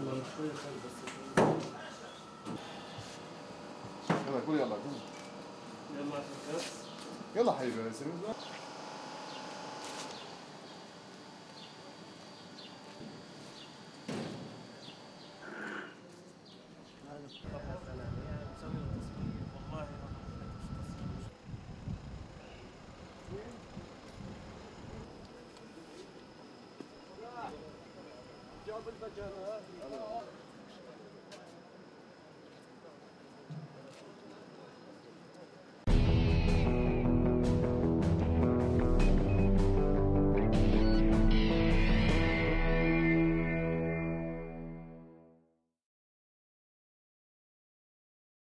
يلا قول يلا. قول يلا يلا حبيبي يا سليم والله جاب البجانة